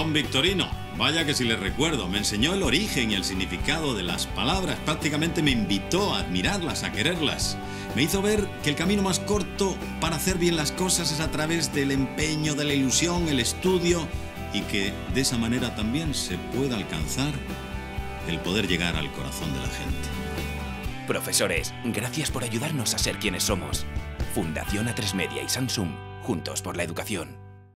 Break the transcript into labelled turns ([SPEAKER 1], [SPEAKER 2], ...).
[SPEAKER 1] Don Victorino. Vaya que si le recuerdo, me enseñó el origen y el significado de las palabras, prácticamente me invitó a admirarlas, a quererlas. Me hizo ver que el camino más corto para hacer bien las cosas es a través del empeño, de la ilusión, el estudio y que de esa manera también se pueda alcanzar el poder llegar al corazón de la gente.
[SPEAKER 2] Profesores, gracias por ayudarnos a ser quienes somos. Fundación A3 Media y Samsung, juntos por la educación.